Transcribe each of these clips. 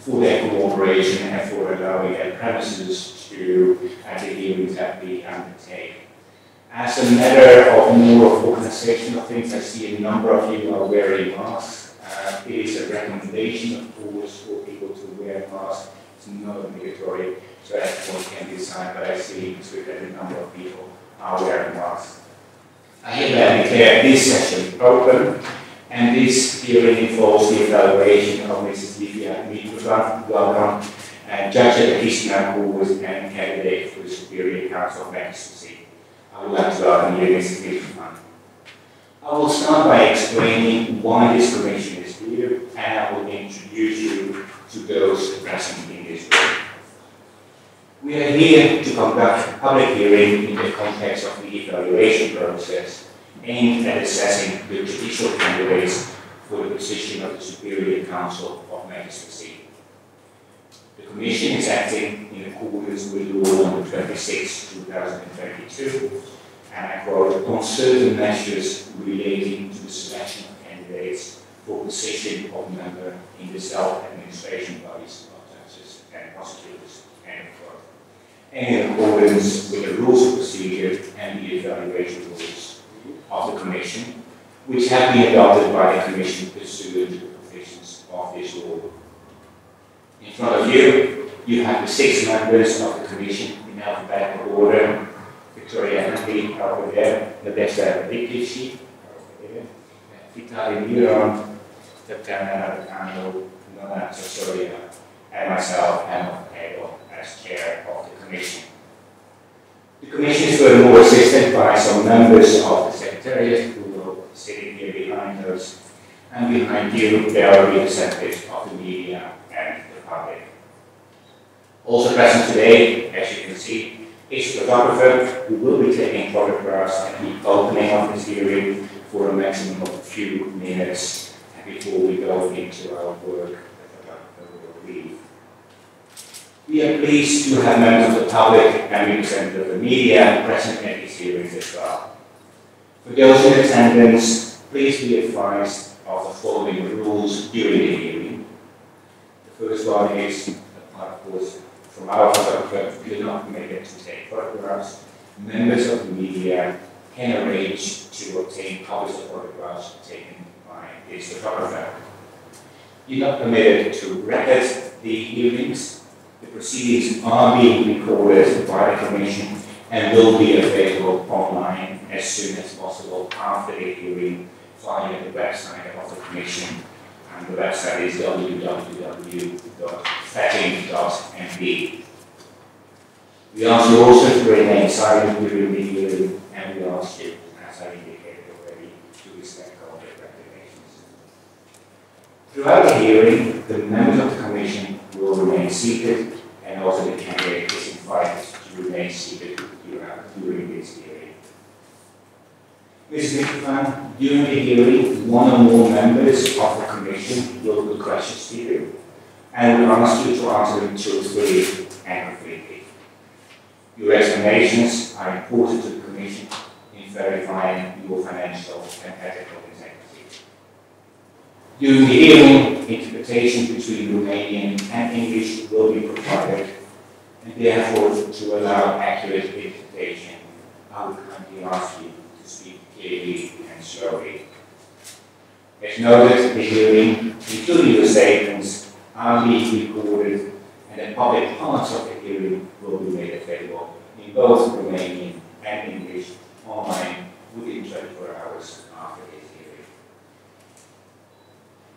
for their cooperation and for allowing their premises to uh, the hearings that we undertake. As a matter of more of organizational things, I see a number of you are wearing masks. Uh, it is a recommendation, of course, for people to wear masks. It's not obligatory, so everyone can decide, but I see that a number of people are wearing masks. I hereby declare this session open, and this hearing involves the evaluation of Mrs. Livia Mitrofan, welcome, and Judge the Chisinau Court and candidate for the Superior Council of Magistracy. I would like to welcome you, Mrs. Mitrofan. I will start by explaining why this commission is here, and I will introduce you to those present in this room. We are here to conduct a public hearing in the context of the evaluation process aimed at assessing the judicial candidates for the position of the Superior Council of Magistracy. The Commission is acting in accordance with Law Number 26, 2022, and I quote, on certain measures relating to the selection of candidates for the position of member in the self-administration bodies of judges and prosecutors. And in accordance with the rules of procedure and the evaluation rules of the Commission, which have been adopted by the Commission pursuant to the provisions of this law. In front of you, you have the six members of the Commission in alphabetical order. Victoria Henley over there, Nadezhda Rikici over Vitaly Miron, Tatiana Arno, Nona Tsotsoria, and myself, Emma Hebel, as chair of the Commission. The Commission is furthermore assisted by some members of Secretariat who will sitting here behind us, and behind you there are representatives of the media and the public. Also present today, as you can see, is a photographer who will be taking photographs at the opening of this hearing for a maximum of a few minutes before we go into our work, the photographer will leave. We are pleased to have members of the public and representatives of the media present at these hearings as well. For those in attendance, please be advised of the following rules during the hearing. The first one is, of course, from our photographer, we are not permitted to take photographs. Members of the media can arrange to obtain copies of photographs taken by this photographer. You're not permitted to record the hearings the proceedings are being recorded by the Commission and will be available online as soon as possible after the hearing via the website of the Commission. And the website is www.vetting.md. We ask you also to remain silent during the hearing and we ask you, as I indicated already, to respect all the regulations. Throughout the hearing, the members of the Commission will remain seated, and also the candidate is invited to remain seated during this hearing. Ms. Mitrofan, during the hearing, one or more members of the Commission will put questions to you, and we ask you to answer them truthfully and completely. Your explanations are important to the Commission in verifying your financial and ethical integrity. during the hearing, interpretation between Romanian and English will be provided, and therefore, to allow accurate interpretation, I would kindly ask you to speak clearly and slowly. As noted, the hearing, including the statements, are being recorded, and the public parts of the hearing will be made available in both Romanian and English online within 24 hours after this hearing.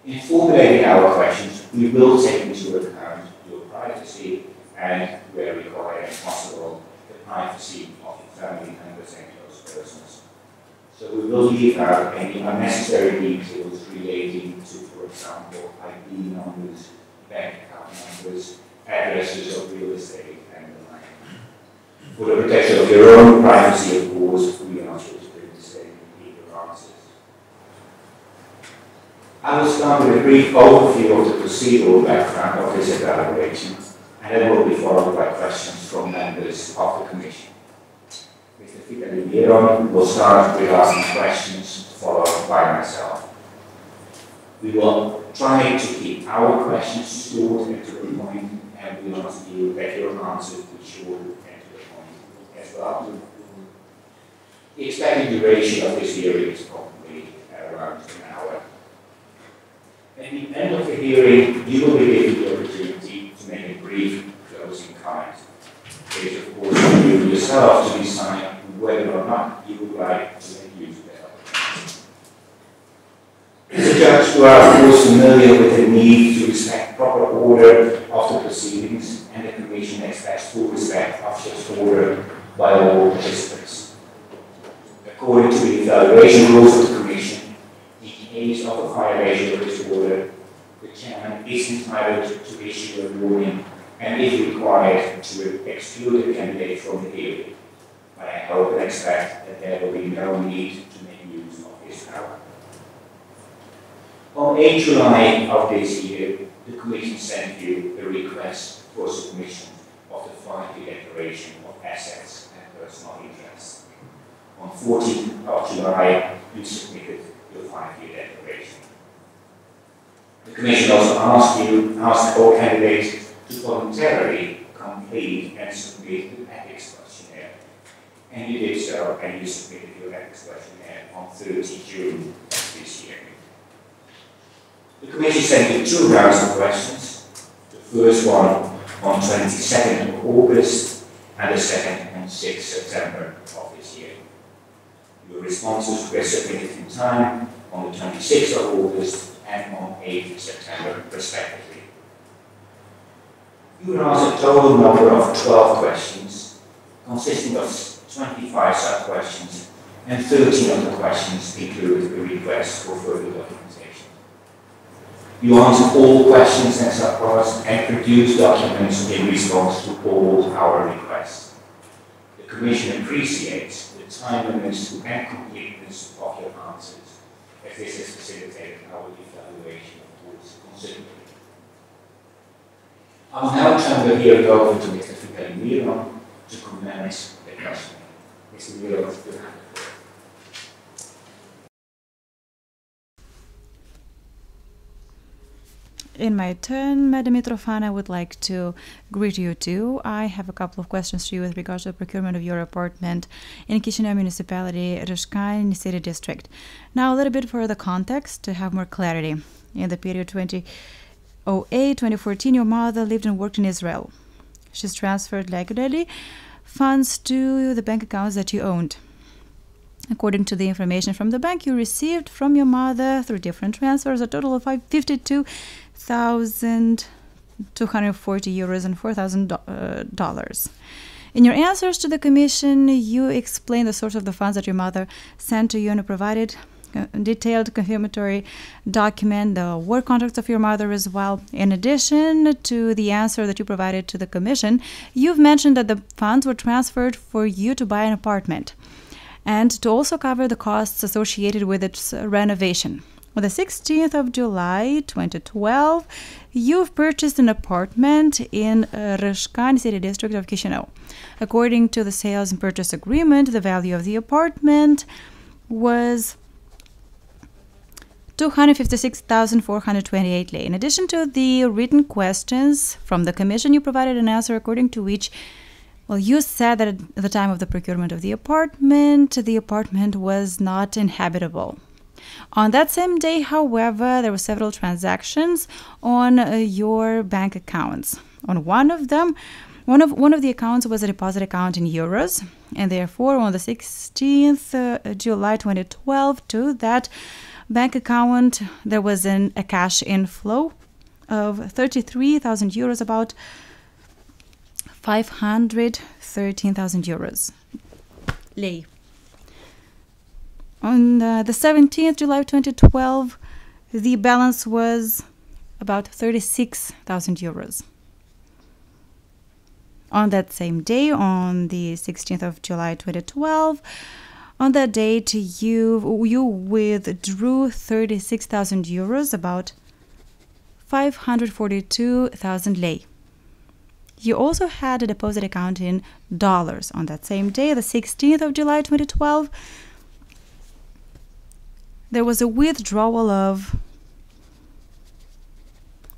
In formulating our questions, we will take into account your privacy and, where required and possible, the privacy of your family members and close persons. So we will leave out any unnecessary details relating to, for example, ID numbers, bank account numbers, addresses of real estate, and the like. For the protection of your own privacy, of course, we are ask you to in your answers. I will start with a brief overview of the procedural background of this evaluation, and then will be followed by questions from members of the Commission. Miron will start with asking questions, followed by myself. We will try to keep our questions short and to the point, and we want you that your answers be short and to the point as well. The expected duration of this hearing is probably around an hour. At the end of the hearing, you will be given the opportunity to make a brief closing comment. It is, of course, you yourself to decide whether or not you would like to use that. As judge, you are, of course, familiar with the need to respect proper order of the proceedings, and the Commission expects full respect of such order by all participants. According to the evaluation rules of the Commission, in case of a violation of this order, the chairman is entitled to issue a warning and, if required, to exclude the candidate from the hearing. I hope and expect that there will be no need to make use of this power. On 8 July of this year, the Commission sent you a request for submission of the five-year declaration of assets and personal interests. On 14th of July, you submitted your five-year declaration. The Commission also asked you, asked all candidates to voluntarily complete and submit. And you did so, and you submitted your ethics questionnaire on 30 June this year. The committee sent you two rounds of questions. The first one on 22nd of August and the second on 6th September of this year. Your responses were submitted in time on the 26th of August and on 8th September, respectively. You were asked a total number of 12 questions, consisting of 25 sub-questions, and 13 of the questions included a request for further documentation. You answered all questions and sub-parts and produced documents in response to all our requests. The Commission appreciates the timeliness and completeness of your answers, as this has facilitated our evaluation of tools considerably. I will now turn the hearing over to Mr. Vitali Miron to commence the questioning. In my turn, Madam Mitrofan, I would like to greet you too. I have a couple of questions to you with regards to the procurement of your apartment in Chisinau Municipality, Rishkani City District. Now, a little bit for the context to have more clarity. In the period 2008-2014, your mother lived and worked in Israel. She's transferred regularly funds to the bank accounts that you owned. According to the information from the bank, you received from your mother through different transfers a total of 52,240 euros and $4,000. Uh, In your answers to the commission, you explained the source of the funds that your mother sent to you and provided detailed confirmatory document, the work contracts of your mother as well. In addition to the answer that you provided to the commission, you've mentioned that the funds were transferred for you to buy an apartment and to also cover the costs associated with its renovation. On the 16th of July 2012, you've purchased an apartment in Rishkan city district of Chisinau. According to the sales and purchase agreement, the value of the apartment was 256,428 lei. In addition to the written questions from the commission, you provided an answer according to which well, you said that at the time of the procurement of the apartment, the apartment was not inhabitable. On that same day, however, there were several transactions on uh, your bank accounts. On one of them, one of one of the accounts was a deposit account in euros, and therefore, on the 16th uh, July 2012, to that bank account, there was an, a cash inflow of 33,000 euros, about 513,000 euros. Lei. On uh, the 17th July 2012, the balance was about 36,000 euros. On that same day, on the 16th of July 2012, on that date, you you withdrew 36,000 euros, about 542,000 lei. You also had a deposit account in dollars on that same day, the 16th of July 2012. There was a withdrawal of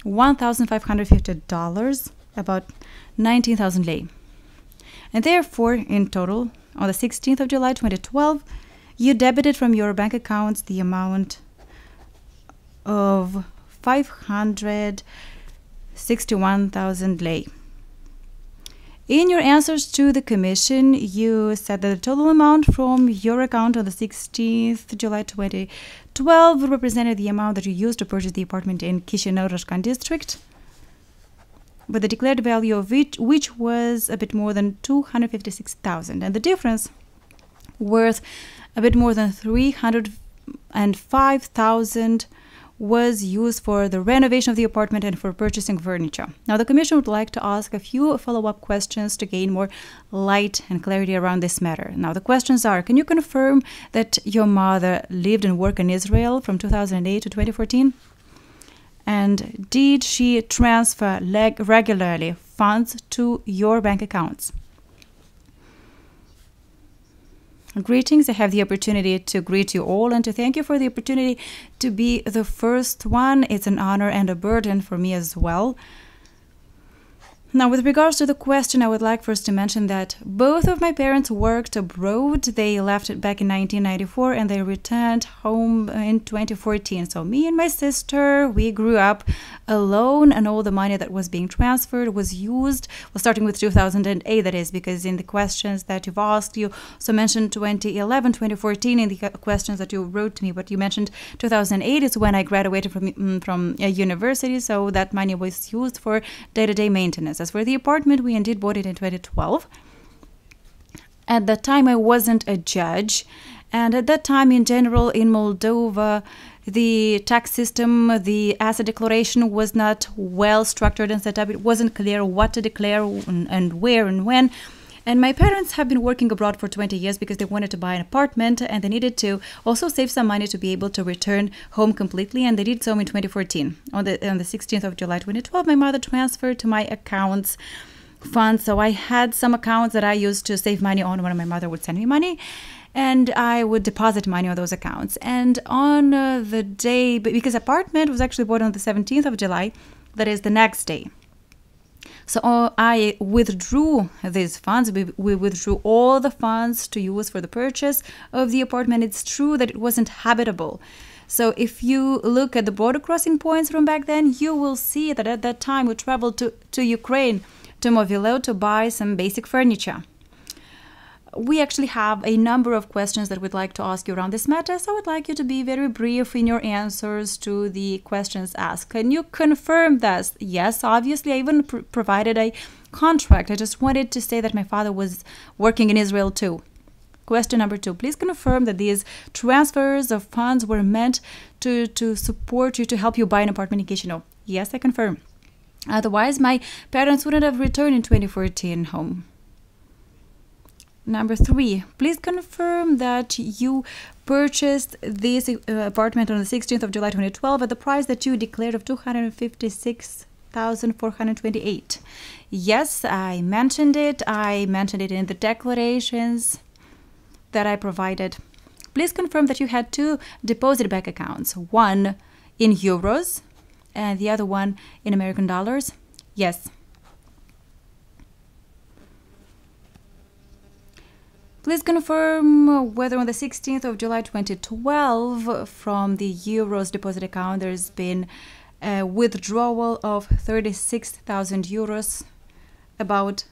$1,550, about 19,000 lei. And therefore, in total, on the 16th of July 2012, you debited from your bank accounts the amount of 561,000 lei. In your answers to the commission, you said that the total amount from your account on the 16th July 2012 represented the amount that you used to purchase the apartment in Chisinau Rîșcani district, but the declared value of which, which was a bit more than 256,000, and the difference worth a bit more than 305,000 was used for the renovation of the apartment and for purchasing furniture. Now, the Commission would like to ask a few follow up questions to gain more light and clarity around this matter. Now, the questions are Can you confirm that your mother lived and worked in Israel from 2008 to 2014? And did she transfer leg- regularly funds to your bank accounts? Greetings. I have the opportunity to greet you all and to thank you for the opportunity to be the first one. It's an honor and a burden for me as well. Now, with regards to the question, I would like first to mention that both of my parents worked abroad. They left back in 1994 and they returned home in 2014. So, me and my sister, we grew up alone, and all the money that was being transferred was used, well, starting with 2008, that is, because in the questions that you've asked, you so mentioned 2011, 2014 in the questions that you wrote to me, but you mentioned 2008 is when I graduated from, mm, from a university, so that money was used for day to day maintenance. As for the apartment, we indeed bought it in 2012. At that time, I wasn't a judge, and at that time, in general, in Moldova, the tax system, the asset declaration was not well structured and set up. It wasn't clear what to declare and where and when. And my parents have been working abroad for 20 years because they wanted to buy an apartment and they needed to also save some money to be able to return home completely. And they did so in 2014. On the, on the 16th of July 2012, my mother transferred to my accounts funds. So I had some accounts that I used to save money on when my mother would send me money. And I would deposit money on those accounts. And on uh, the day, because apartment was actually bought on the 17th of July, that is the next day. So uh, I withdrew these funds. We, we withdrew all the funds to use for the purchase of the apartment. It's true that it wasn't habitable. So if you look at the border crossing points from back then, you will see that at that time we traveled to, to Ukraine, to Movilo, to buy some basic furniture we actually have a number of questions that we'd like to ask you around this matter, so I would like you to be very brief in your answers to the questions asked. Can you confirm that? Yes, obviously, I even pr- provided a contract. I just wanted to say that my father was working in Israel too. Question number two Please confirm that these transfers of funds were meant to, to support you, to help you buy an apartment in Chisinau. Yes, I confirm. Otherwise, my parents wouldn't have returned in 2014 home. Number three, please confirm that you purchased this uh, apartment on the 16th of July 2012 at the price that you declared of 256,428. Yes, I mentioned it. I mentioned it in the declarations that I provided. Please confirm that you had two deposit bank accounts, one in euros and the other one in American dollars. Yes. Please confirm whether on the 16th of July 2012 from the Euros deposit account there's been a withdrawal of 36,000 euros, about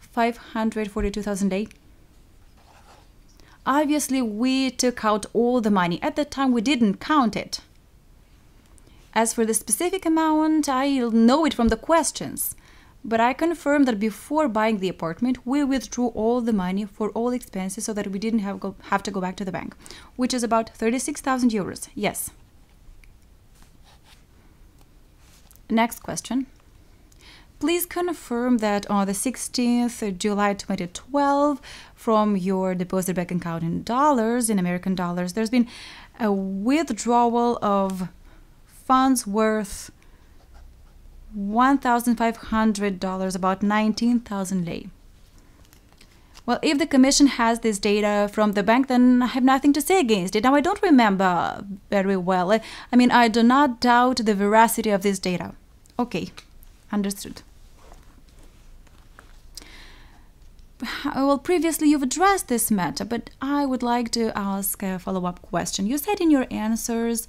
542,000 lei. Obviously, we took out all the money. At that time, we didn't count it. As for the specific amount, I'll know it from the questions. But I confirm that before buying the apartment, we withdrew all the money for all expenses so that we didn't have, go, have to go back to the bank, which is about 36,000 euros. Yes. Next question. please confirm that on the 16th of July 2012, from your deposit bank account in dollars, in American dollars, there's been a withdrawal of funds worth $1,500, about 19,000 lei. Well, if the commission has this data from the bank, then I have nothing to say against it. Now, I don't remember very well. I, mean, I do not doubt the veracity of this data. Okay, understood. Well, previously you've addressed this matter, but I would like to ask a follow up question. You said in your answers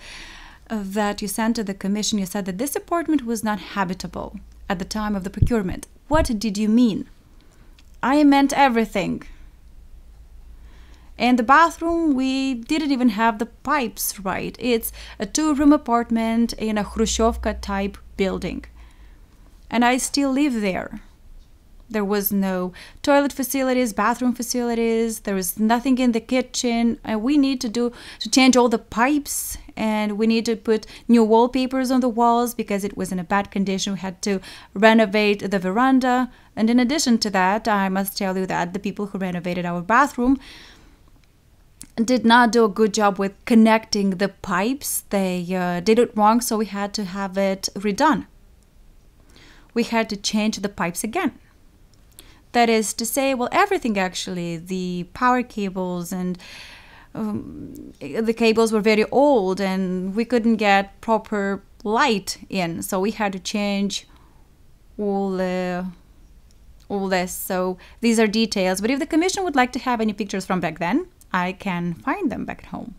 that you sent to the commission, you said that this apartment was not habitable at the time of the procurement. What did you mean? I meant everything. And the bathroom, we didn't even have the pipes right. It's a two room apartment in a Khrushchevka type building. And I still live there. There was no toilet facilities, bathroom facilities. There was nothing in the kitchen. And we need to do to change all the pipes and we need to put new wallpapers on the walls because it was in a bad condition. We had to renovate the veranda. And in addition to that, I must tell you that the people who renovated our bathroom did not do a good job with connecting the pipes. They uh, did it wrong, so we had to have it redone. We had to change the pipes again. That is to say, well, everything actually, the power cables and um, the cables were very old and we couldn't get proper light in, so we had to change all uh, all this. So these are details. But if the commission would like to have any pictures from back then, I can find them back at home.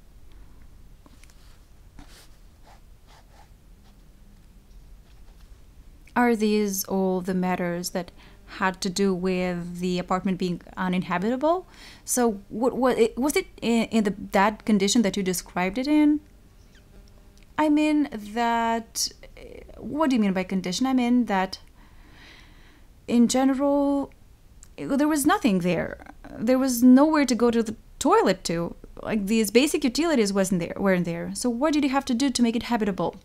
Are these all the matters that had to do with the apartment being uninhabitable. So, what, what was it in, in the that condition that you described it in? I mean that. What do you mean by condition? I mean that. In general, there was nothing there. There was nowhere to go to the toilet to. Like these basic utilities wasn't there, weren't there. So what did you have to do to make it habitable?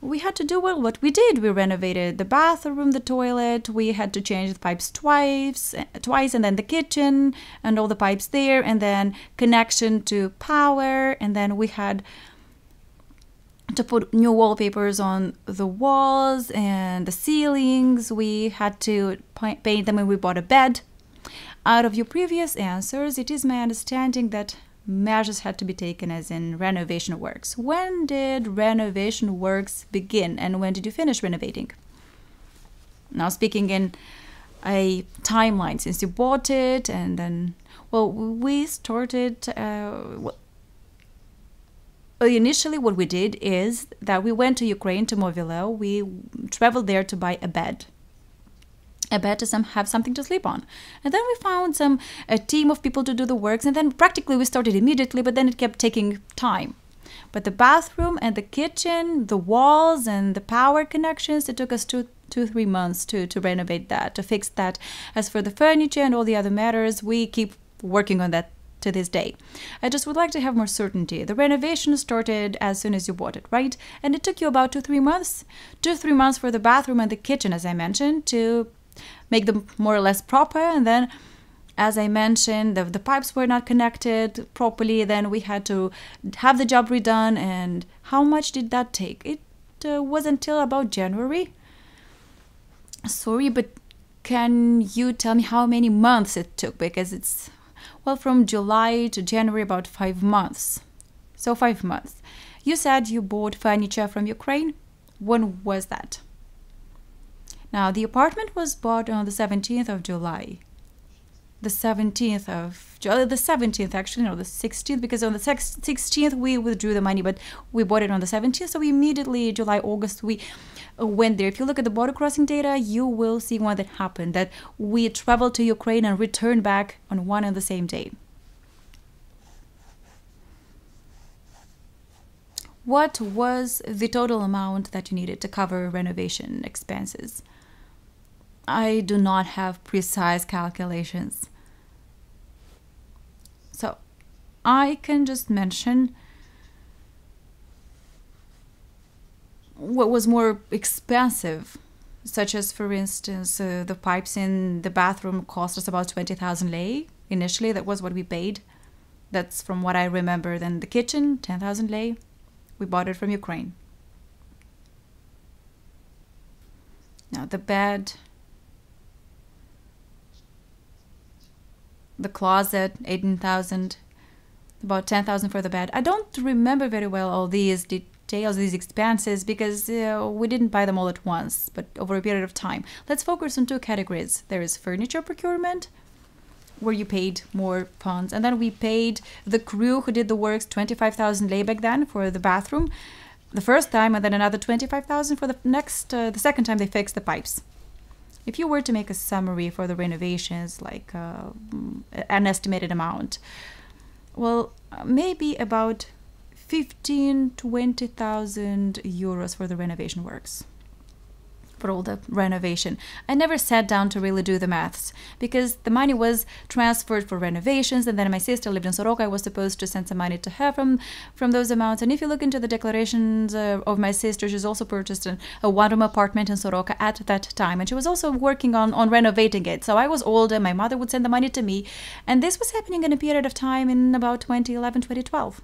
We had to do well what we did. We renovated the bathroom the toilet. We had to change the pipes twice eh, twice and then the kitchen and all the pipes there and then connection to power and then we had to put new wallpapers on the walls and the ceilings. We had to paint them and we bought a bed. Out of your previous answers it is my understanding that measures had to be taken as in renovation works. When did renovation works begin and when did you finish renovating? Now, speaking in a timeline, since you bought it and then, well, we started. Uh, well, initially, what we did is that we went to Ukraine to Movilo. We traveled there to buy a bed a bed to some have something to sleep on and then we found some a team of people to do the works and then practically we started immediately but then it kept taking time but the bathroom and the kitchen the walls and the power connections it took us two two three months to to renovate that to fix that as for the furniture and all the other matters we keep working on that to this day. I just would like to have more certainty. The renovation started as soon as you bought it, right? And it took you about two, three months. Two, three months for the bathroom and the kitchen, as I mentioned, to make them more or less proper and then as I mentioned, the, the pipes were not connected properly. Then we had to have the job redone. And how much did that take? It uh, was until about January. Sorry, but can you tell me how many months it took? Because it's, well, from July to January, about five months. So, five months. You said you bought furniture from Ukraine. When was that? Now, the apartment was bought on the 17th of July. The 17th of July, the 17th actually, no, the 16th, because on the 16th we withdrew the money, but we bought it on the 17th. So we immediately, July, August, we uh, went there. If you look at the border crossing data, you will see one that happened that we traveled to Ukraine and returned back on one and the same day. What was the total amount that you needed to cover renovation expenses? I do not have precise calculations. So I can just mention what was more expensive such as, for instance, uh, the pipes in the bathroom cost us about 20,000 lei initially. That was what we paid. That's from what I remember. Then the kitchen, 10,000 lei. We bought it from Ukraine. Now the bed, the closet, 18,000, about 10,000 for the bed. I don't remember very well all these details, these expenses, because uh, we didn't buy them all at once, but over a period of time. Let's focus on two categories. There is furniture procurement, where you paid more funds, and then we paid the crew who did the works 25,000 lei back then for the bathroom the first time and then another 25,000 for the next uh, the second time they fixed the pipes. If you were to make a summary for the renovations like uh, an estimated amount, well, maybe about 15 20,000 euros for the renovation works for all the renovation. I never sat down to really do the maths because the money was transferred for renovations, and then my sister lived in Soroka. I was supposed to send some money to her from from those amounts. And if you look into the declarations uh, of my sister, she's also purchased an, a one-room apartment in Soroka at that time, and she was also working on on renovating it. So I was older. My mother would send the money to me, and this was happening in a period of time in about 2011, 2012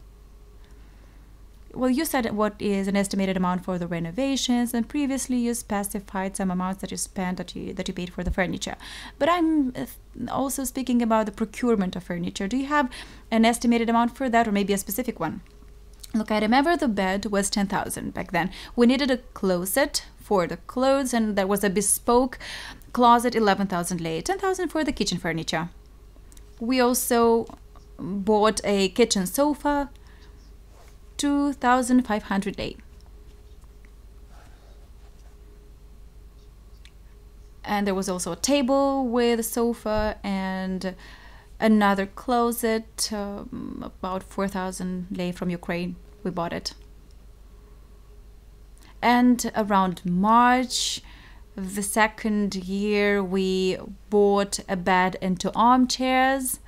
well, you said what is an estimated amount for the renovations, and previously you specified some amounts that you spent that you that you paid for the furniture. But I'm uh, also speaking about the procurement of furniture. Do you have an estimated amount for that, or maybe a specific one? Look, I remember the bed was ten thousand back then. We needed a closet for the clothes, and there was a bespoke closet, eleven thousand lei, ten thousand for the kitchen furniture. We also bought a kitchen sofa 2,500 lei. And there was also a table with a sofa and another closet, um, about 4,000 lei from Ukraine. We bought it. And around March, the second year, we bought a bed and two armchairs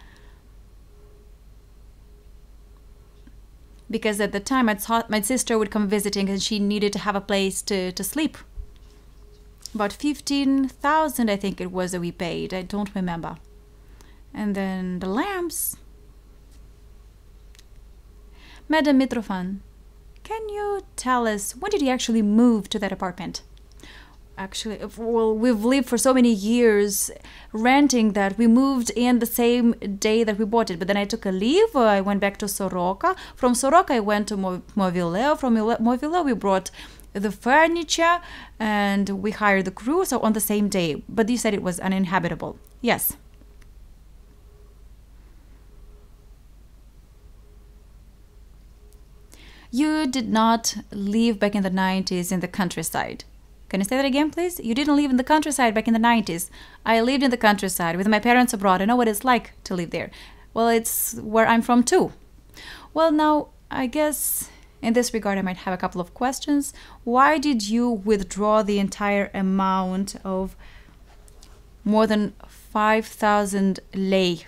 because at the time I thought my sister would come visiting and she needed to have a place to, to sleep. About 15,000 I think it was that we paid, I don't remember. And then the lamps. Madam Mitrofan, can you tell us when did you actually move to that apartment? Actually well we've lived for so many years renting that we moved in the same day that we bought it. But then i took a leave uh, i went back to soroka. From soroka i went to Mo- Movile. from Movile we brought the furniture and we hired the crew so on the same day. But you said it was uninhabitable. Yes. You did not live back in the 90s in the countryside can you say that again, please? You didn't live in the countryside back in the 90s. I lived in the countryside with my parents abroad. I know what it's like to live there. Well, it's where I'm from too. Well, now, I guess in this regard, I might have a couple of questions. Why did you withdraw the entire amount of more than 5,000 lei,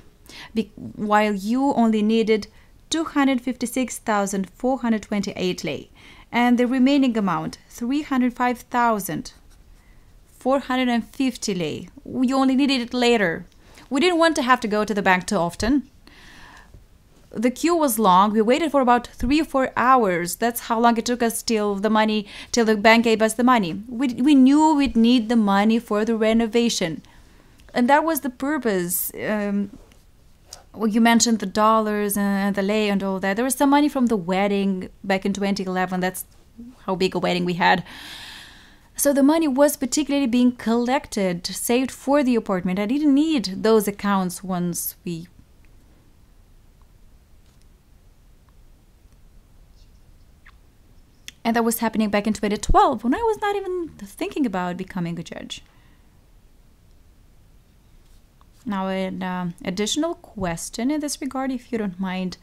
Be- while you only needed 256,428 lei? And the remaining amount 305,450 lei. We only needed it later. We didn't want to have to go to the bank too often. The queue was long. We waited for about three or four hours. That's how long it took us till the money, till the bank gave us the money. We, we knew we'd need the money for the renovation. And that was the purpose. Um, well, you mentioned the dollars and the lay and all that. There was some money from the wedding back in 2011. That's how big a wedding we had. So the money was particularly being collected, saved for the apartment. I didn't need those accounts once we. And that was happening back in 2012 when I was not even thinking about becoming a judge. Now, an uh, additional question in this regard, if you don't mind.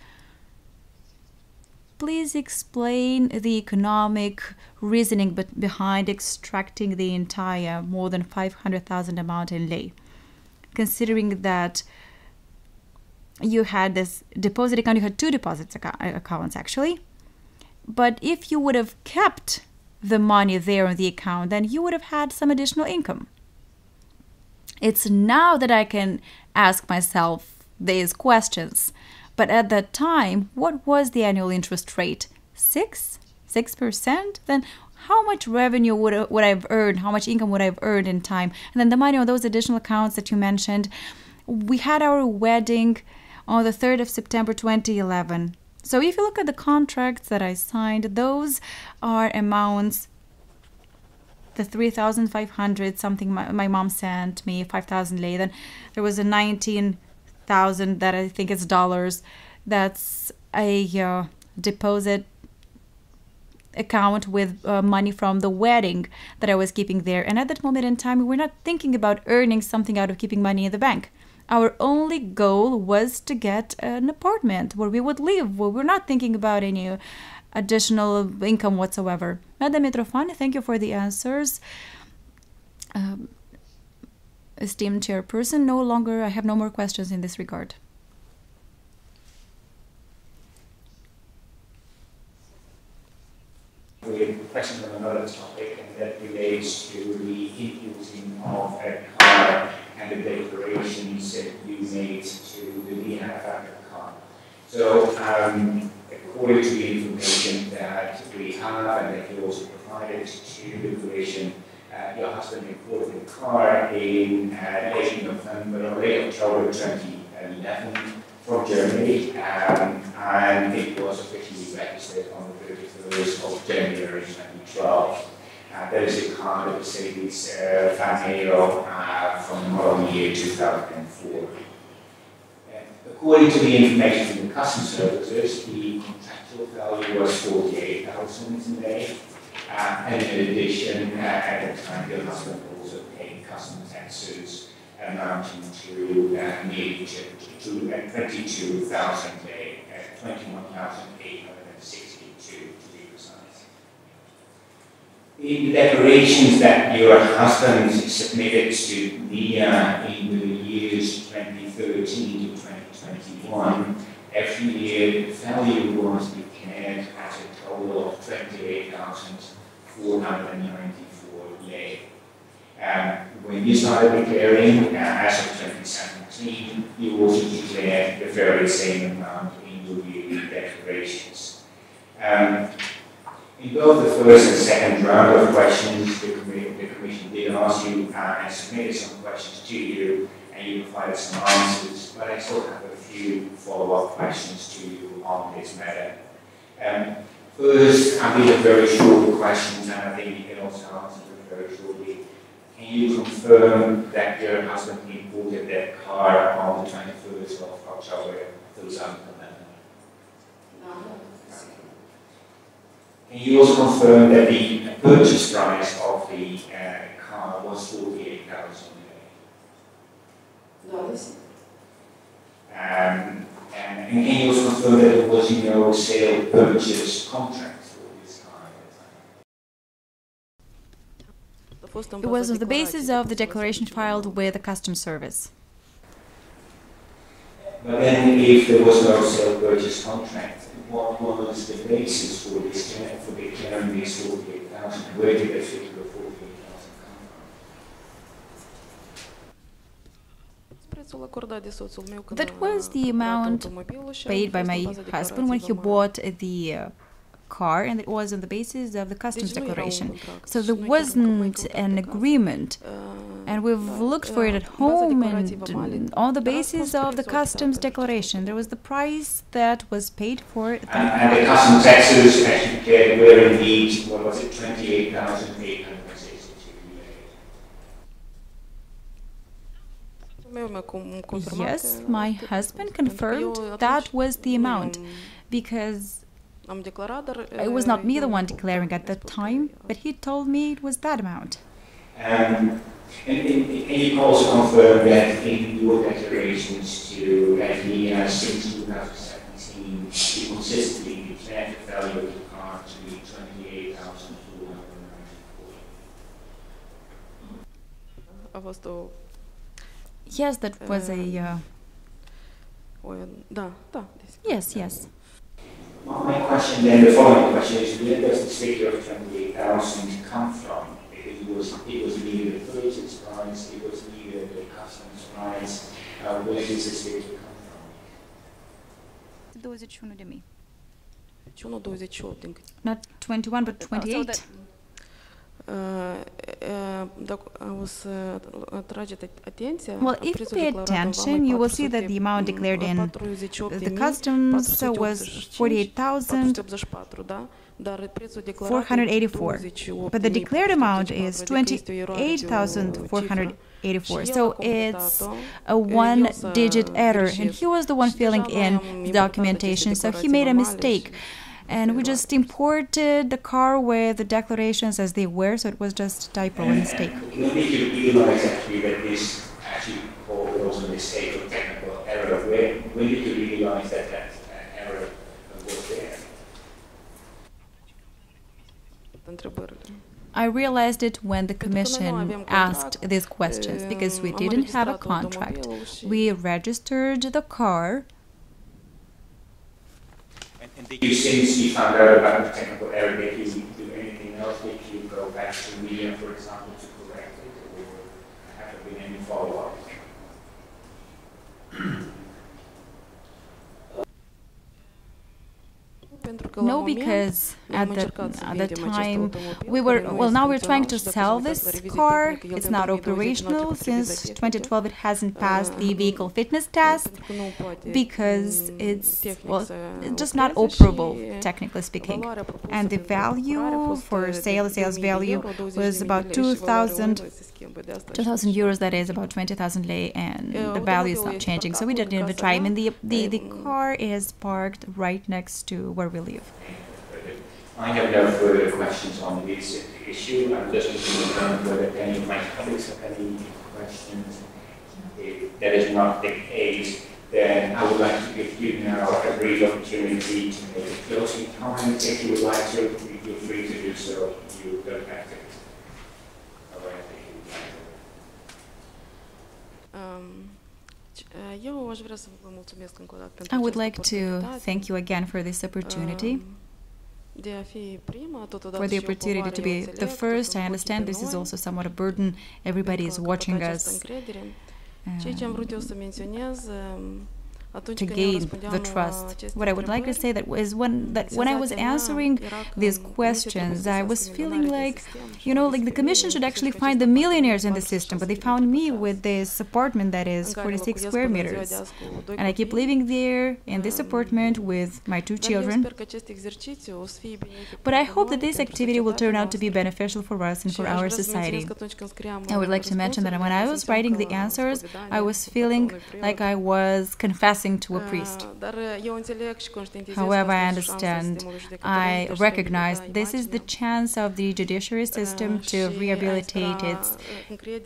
Please explain the economic reasoning behind extracting the entire more than 500,000 amount in lei, considering that you had this deposit account, you had two deposits accounts actually. But if you would have kept the money there on the account, then you would have had some additional income. It's now that I can ask myself these questions. But at that time, what was the annual interest rate? Six? Six percent? Then how much revenue would, would I've earned? How much income would I've earned in time? And then the money on those additional accounts that you mentioned. We had our wedding on the 3rd of September 2011. So if you look at the contracts that I signed, those are amounts the 3500 something my, my mom sent me 5000 lei. Then there was a 19000 that i think is dollars. That's a uh, deposit account with uh, money from the wedding that i was keeping there. And at that moment in time we were not thinking about earning something out of keeping money in the bank. Our only goal was to get an apartment where we would live. We were not thinking about any additional income whatsoever. Madam Mitrofani, thank you for the answers. Um, esteemed chairperson, no longer, I have no more questions in this regard. We have a question on another topic, and that relates to the inputing of a car and the declarations that you made to the DNF car. So, um, according to the information that we have and that you also provided to Commission, uh, your husband imported the car in uh, late November late October 2011 from Germany, um, and it was officially registered on the 31st of January 2012. Uh, that is a car that was Mercedes uh, Vaneo uh, from the model year 2004. According to the information from the customs services, the contractual value was 48,000 in May. Uh, and in addition, uh, at the time, your husband also paid customs taxes amounting to uh, nearly to, uh, 22,000 a uh, 21,862 to be precise. In the declarations that your husband submitted to NIA in the years 2013 to 2021, every year the value was declared as a total of 28,494 lei. Um, when you started declaring, uh, as of 2017, you also declared the very same amount in your yearly declarations. Um, in both the first and second round of questions, the, committee, the Commission did ask you uh, and submitted some questions to you, and you provided some answers, but I still have a few follow-up questions to you on this matter. Um, first, I mean a very short question, and I think you can also answer it very shortly. Can you confirm that your husband imported that car on the 21st of October 2011? No. Can you also confirm that the purchase price of the uh, car was 48,000 No, this, Um, and, and can you also confirm that there was no sale purchase contract for this car at the time? It was on the basis of the declaration filed with the customs service. But then if there was no sale purchase contract, what was the basis for this, for this 48,000? Where did they figure the 48,000 come from? That was the amount paid by my husband when he bought the uh, car, and it was on the basis of the customs declaration. So there wasn't an agreement, and we've looked for it at home and on the basis of the customs declaration. There was the price that was paid for. And, and the customs taxes actually declared were indeed, what was it, 28,862 Yes, my husband confirmed that was the amount because it was not me the one declaring at that time, but he told me it was that amount. Um, and, and, and you also confirm that in your declarations to FEA since 2017, you consistently declared the value of the car to be 28,494. Yes, that was a. Uh. Yes, yes. Well, my question then, the following question is, where does the figure of 28,000 come from? It was, it was neither the purchase price, it was neither the customs price. Uh, where does this figure come from? 21 de mii. Not 21, but 28. Oh, so well, if you pay attention, you will see that the amount declared in the customs was 485, 48,484, 484, da? Dar prețul declarat e 28.000, but the declared amount is 484, adică este o eroare de o cifră. 28,484. So it's a one digit error, and he was the one filling in the documentation, so he made a mistake. And we just imported the car with the declarations as they were, so it was just typo and mistake. When did you realize actually that this actually was a mistake or technical error? When, when did you realize that that uh, error was there? I realized it when the Pentru că noi nu commission asked these questions because we didn't have a contract. We registered the car And, you, since you found out about the technical error, did you do anything else? Did you go back to media, for example, to correct it, or have there been any follow-up? No, because at the, at the time we were well now we're trying to funcțional și dacă sell this uită la revizie car. It's not 2020 nu a operational since 2012. It hasn't passed the vehicle fitness test Pentru că nu poate, because mm, it's well it's just not operable technically speaking. And the pentru cumpărare a value for sale, sales value was about mii de lei și valoarea 2000 euro se schimbă, 2000 și- euros that is about 20,000 lei and the value is not changing so we parcat didn't în even casa try and the the, the car is parked right next to where we live I have no further questions on this issue. I'm just looking around whether any of my colleagues have any questions. If that is not the case, then I would like to give you now a brief opportunity to make a closing comment. If you would like to, feel free to do so. You don't have to. I would like to thank you again for this opportunity Um, De a fi prima, totodată for the opportunity to be the first. I understand this is also somewhat a burden. Everybody is watching us. Am um, vrut eu să menționez, atunci to gain the trust. What I would like to say that is when that when I was answering these questions, I was feeling like, din sistem și you know, like the commission should actually find the millionaires in the system, but they found me with this apartment that is care 46 square până în ziua meters. de azi cu doi And I keep living there in this apartment with my two children. sper că acest exercițiu o să fie benefic But I hope that this activity will turn out to be beneficial for us and for our vrea să menționez society. că atunci când scriam, I would like to mention that when I was writing the answers, I was feeling like I was confessing to a priest. uh, Dar uh, eu înțeleg și conștientizez că However, I asta este șansa understand, I recognize this is the chance of the judiciary system uh, to rehabilitate its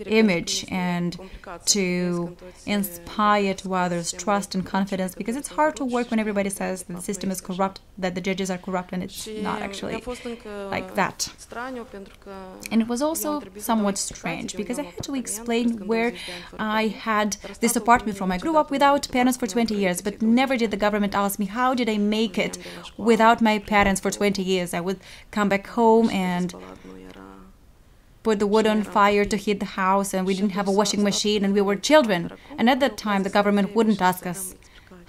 image pentru că este and to trăiesc în toți, inspire to others trust and confidence because it's hard to work when everybody says that the system is de fapt nu este corrupt, that the judges are corrupt, and it's not actually like that. straniu pentru că And it was also trebuit să dau somewhat strange because I had to explain where crescând 20 de ani fără I had this apartment from. I grew up without parents for bani 20 years, but never did the government ask me how did I make it without my parents for 20 years. I would come back home and put the wood on fire to heat the house, and we didn't have a washing machine, and we were children. And at that time, the government wouldn't ask us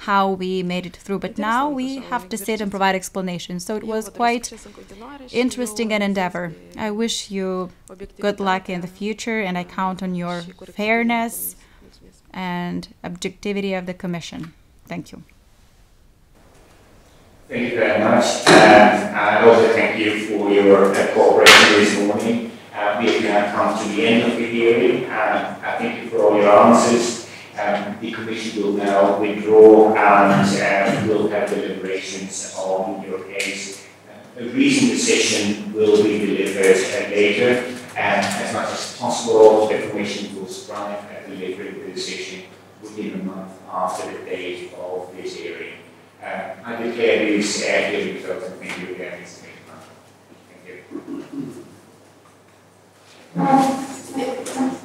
how we made it through, but now we have to sit and provide explanations. So it was quite interesting an endeavor. I wish you good luck in the future, and I count on your fairness and objectivity of the Commission. Thank you. Thank you very much, um, and also thank you for your uh, cooperation this morning. Uh, we have now come to the end of the hearing, and I thank you for all your answers. Um, the Commission will now withdraw and um, will have deliberations on your case. Uh, a reasoned decision will be delivered uh, later, and as much as possible, the Commission will strive at the delivering the decision within a month after the date of this hearing. Uh, I declare this uh, hearing closed and thank you again, Mr. Thank you.